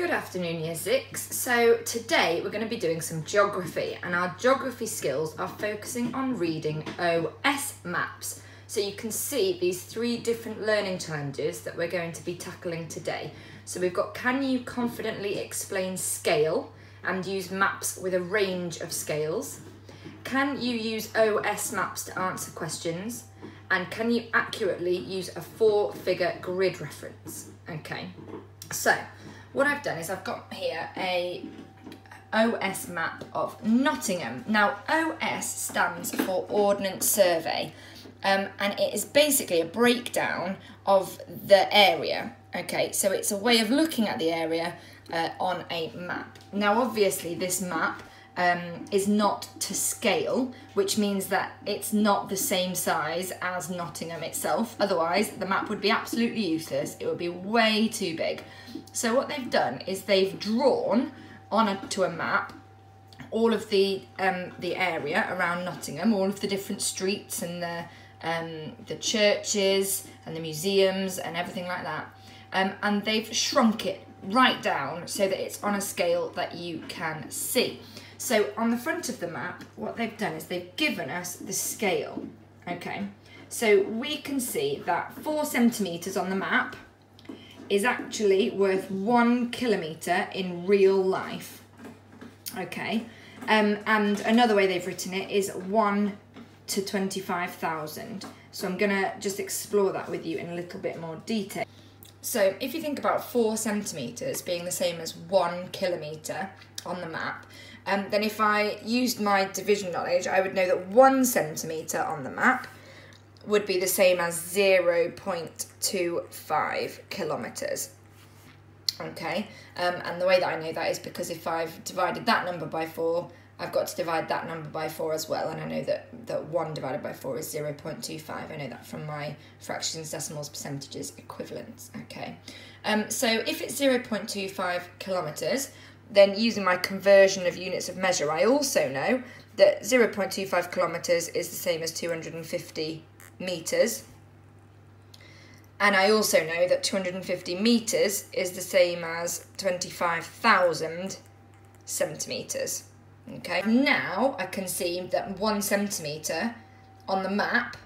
Good afternoon, Year 6. So, today we're going to be doing some geography, and our geography skills are focusing on reading OS maps. So, you can see these three different learning challenges that we're going to be tackling today. So, we've got Can you confidently explain scale and use maps with a range of scales? Can you use OS maps to answer questions? And can you accurately use a four figure grid reference? Okay, so what I've done is I've got here a OS map of Nottingham. Now, OS stands for Ordnance Survey, um, and it is basically a breakdown of the area. Okay, so it's a way of looking at the area uh, on a map. Now, obviously, this map um, is not to scale, which means that it's not the same size as Nottingham itself. Otherwise, the map would be absolutely useless. It would be way too big. So what they've done is they've drawn onto a map all of the um, the area around Nottingham, all of the different streets and the um, the churches and the museums and everything like that. Um, and they've shrunk it right down so that it's on a scale that you can see. So on the front of the map, what they've done is they've given us the scale, okay? So we can see that four centimetres on the map is actually worth one kilometre in real life, okay? Um, and another way they've written it is one to 25,000. So I'm gonna just explore that with you in a little bit more detail. So if you think about four centimetres being the same as one kilometre on the map, um, then if I used my division knowledge, I would know that one centimetre on the map would be the same as 0.25 kilometres. Okay, um, and the way that I know that is because if I've divided that number by 4, I've got to divide that number by 4 as well, and I know that, that 1 divided by 4 is 0.25. I know that from my fractions, decimals, percentages equivalents. Okay, um, so if it's 0.25 kilometres, then using my conversion of units of measure, I also know that 0.25 kilometres is the same as 250 metres. And I also know that 250 metres is the same as 25,000 centimetres. Okay, now I can see that one centimetre on the map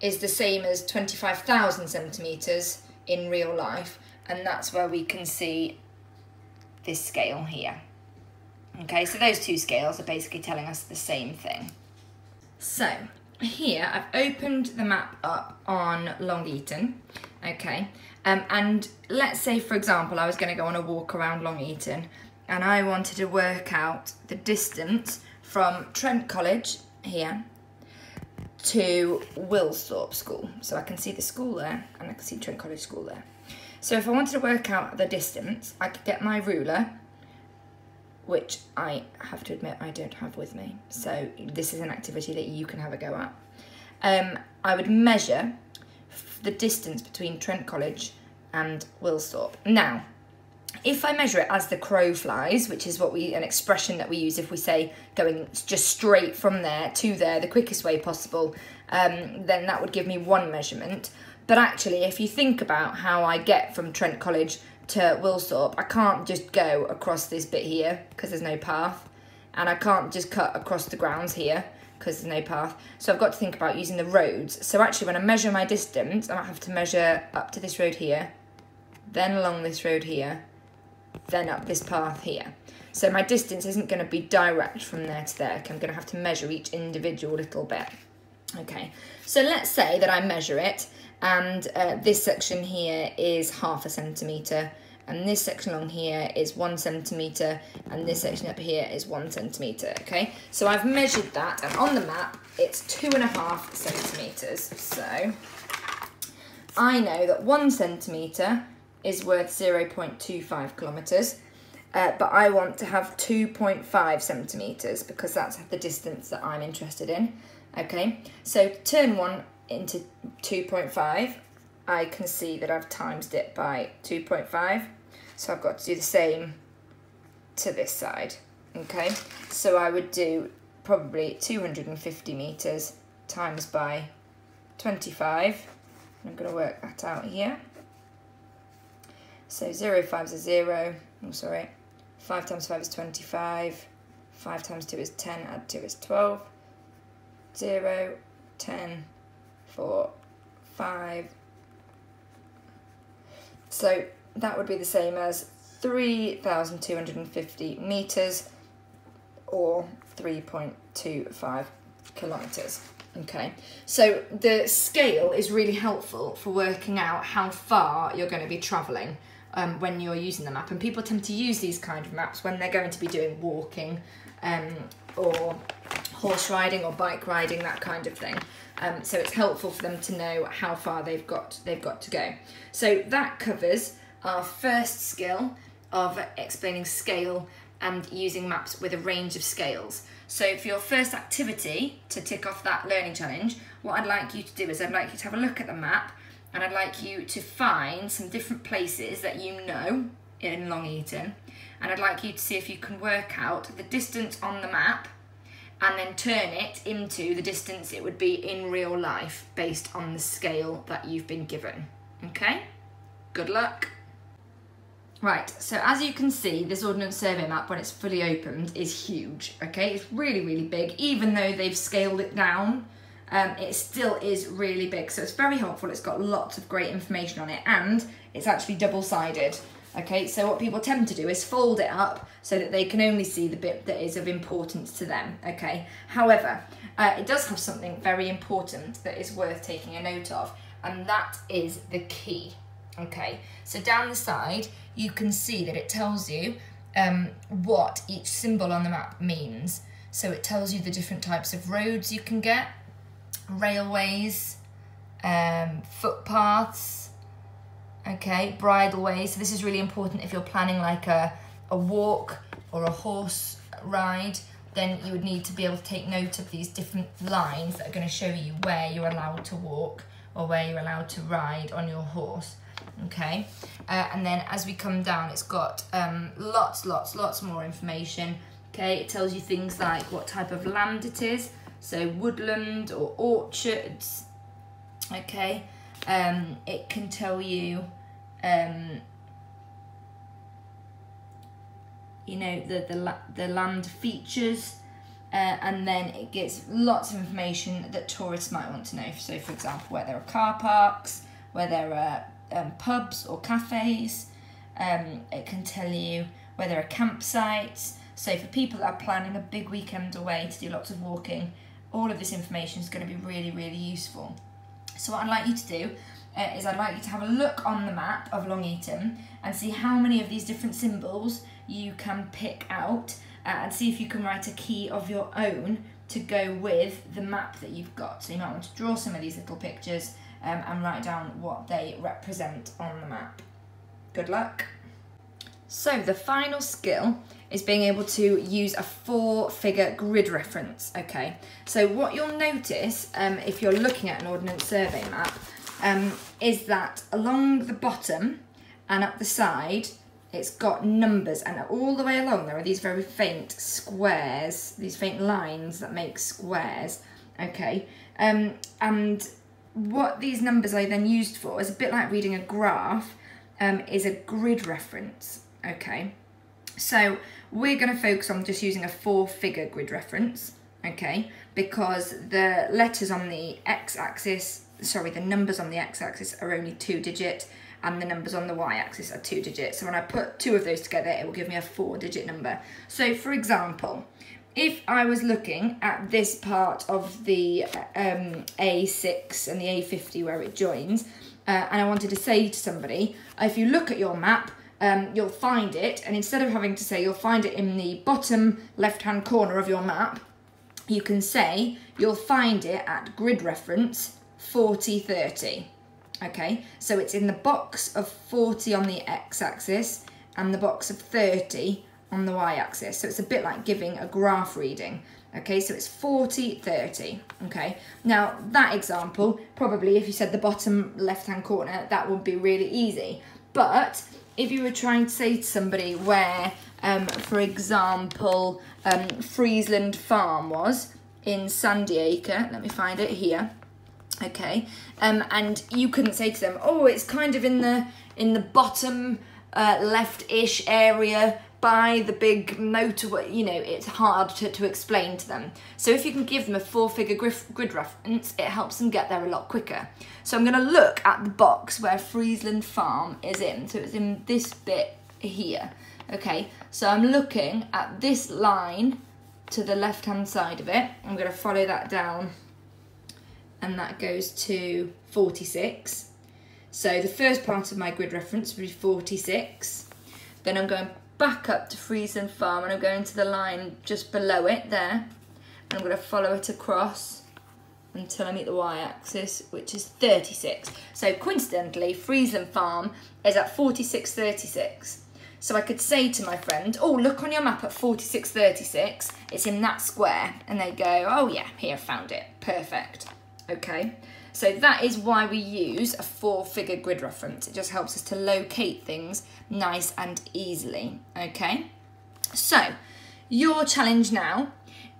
is the same as 25,000 centimetres in real life, and that's where we can see this scale here. Okay, so those two scales are basically telling us the same thing. So here I've opened the map up on Long Eaton, okay, um, and let's say for example I was going to go on a walk around Long Eaton and I wanted to work out the distance from Trent College here to Wilsthorpe School. So I can see the school there and I can see Trent College School there. So if I wanted to work out the distance, I could get my ruler, which I have to admit I don't have with me. So this is an activity that you can have a go at. Um, I would measure the distance between Trent College and Wilsthorpe. Now, if I measure it as the crow flies, which is what we an expression that we use if we say going just straight from there to there the quickest way possible, um, then that would give me one measurement. But actually, if you think about how I get from Trent College to Wilsthorpe, I can't just go across this bit here because there's no path. And I can't just cut across the grounds here because there's no path. So I've got to think about using the roads. So actually when I measure my distance, I might have to measure up to this road here, then along this road here, then up this path here. So my distance isn't going to be direct from there to there. I'm going to have to measure each individual little bit. Okay, so let's say that I measure it and uh, this section here is half a centimetre and this section along here is one centimetre and this section up here is one centimetre, okay? So I've measured that and on the map it's two and a half centimetres. So I know that one centimetre is worth 0.25 kilometres uh, but I want to have 2.5 centimetres because that's the distance that I'm interested in. Okay, so turn one into 2.5, I can see that I've timesed it by 2.5. So I've got to do the same to this side. Okay, so I would do probably 250 meters times by 25. I'm going to work that out here. So 0, 5 is a 0. Oh, sorry. 5 times 5 is 25. 5 times 2 is 10. Add 2 is 12. 0, 10, 4, 5. So that would be the same as 3,250 metres or 3.25 kilometres. Okay, so the scale is really helpful for working out how far you're going to be travelling um, when you're using the map. And people tend to use these kind of maps when they're going to be doing walking um, or horse riding or bike riding, that kind of thing. Um, so it's helpful for them to know how far they've got they've got to go. So that covers our first skill of explaining scale and using maps with a range of scales. So for your first activity to tick off that learning challenge, what I'd like you to do is I'd like you to have a look at the map and I'd like you to find some different places that you know in Long Eaton and I'd like you to see if you can work out the distance on the map and then turn it into the distance it would be in real life based on the scale that you've been given. Okay? Good luck. Right, so as you can see, this Ordnance Survey map, when it's fully opened, is huge, okay? It's really, really big. Even though they've scaled it down, um, it still is really big. So it's very helpful. It's got lots of great information on it, and it's actually double-sided, okay? So what people tend to do is fold it up so that they can only see the bit that is of importance to them, okay? However, uh, it does have something very important that is worth taking a note of, and that is the key, okay? So down the side, you can see that it tells you um, what each symbol on the map means. So it tells you the different types of roads you can get, railways, um, footpaths, okay, bridleways. So this is really important if you're planning like a, a walk or a horse ride, then you would need to be able to take note of these different lines that are going to show you where you're allowed to walk or where you're allowed to ride on your horse okay? Uh, and then as we come down it's got um, lots lots lots more information okay? It tells you things like what type of land it is so woodland or orchards okay um, it can tell you um, you know the the, the land features uh, and then it gives lots of information that tourists might want to know so for example where there are car parks where there are um, pubs or cafes. Um, it can tell you where there are campsites. So for people that are planning a big weekend away to do lots of walking, all of this information is going to be really, really useful. So what I'd like you to do uh, is I'd like you to have a look on the map of Long Eaton and see how many of these different symbols you can pick out uh, and see if you can write a key of your own to go with the map that you've got. So you might want to draw some of these little pictures um, and write down what they represent on the map. Good luck. So the final skill is being able to use a four figure grid reference, okay? So what you'll notice um, if you're looking at an Ordnance Survey map um, is that along the bottom and up the side, it's got numbers and all the way along there are these very faint squares, these faint lines that make squares, okay? Um, and what these numbers are then used for is a bit like reading a graph, um, is a grid reference, okay? So we're going to focus on just using a four-figure grid reference, okay? Because the letters on the x-axis, sorry, the numbers on the x-axis are only two-digit and the numbers on the y-axis are two-digit. So when I put two of those together, it will give me a four-digit number. So for example, if I was looking at this part of the um, A6 and the A50 where it joins, uh, and I wanted to say to somebody, if you look at your map, um, you'll find it, and instead of having to say you'll find it in the bottom left-hand corner of your map, you can say you'll find it at grid reference 4030. Okay, so it's in the box of 40 on the x-axis and the box of 30 on the y-axis. So it's a bit like giving a graph reading. Okay, so it's 40, 30. Okay, now that example, probably if you said the bottom left-hand corner, that would be really easy. But if you were trying to say to somebody where, um, for example, um, Friesland Farm was in Sandiacre, let me find it here. Okay, um, and you couldn't say to them, oh, it's kind of in the in the bottom uh, left-ish area by the big motorway, you know, it's hard to, to explain to them. So if you can give them a four-figure grid reference, it helps them get there a lot quicker. So I'm going to look at the box where Friesland Farm is in. So it's in this bit here. Okay, so I'm looking at this line to the left-hand side of it. I'm going to follow that down and that goes to 46. So the first part of my grid reference would be 46. Then I'm going back up to Friesland Farm and I'm going to the line just below it there. And I'm going to follow it across until I meet the y-axis, which is 36. So coincidentally, Friesland Farm is at 46.36. So I could say to my friend, oh, look on your map at 46.36, it's in that square. And they go, oh yeah, here, found it, perfect. Okay, so that is why we use a four figure grid reference. It just helps us to locate things nice and easily, okay? So your challenge now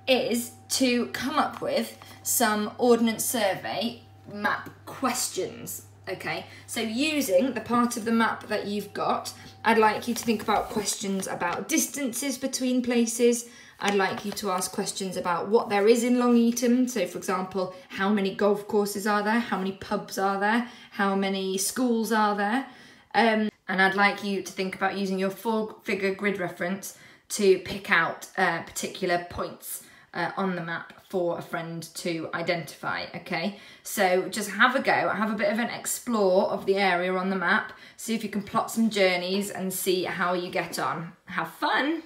is to come up with some Ordnance Survey map questions, okay? So using the part of the map that you've got, I'd like you to think about questions about distances between places, I'd like you to ask questions about what there is in Long Eaton. So, for example, how many golf courses are there? How many pubs are there? How many schools are there? Um, and I'd like you to think about using your four figure grid reference to pick out uh, particular points uh, on the map for a friend to identify, okay? So just have a go, have a bit of an explore of the area on the map, see if you can plot some journeys and see how you get on. Have fun!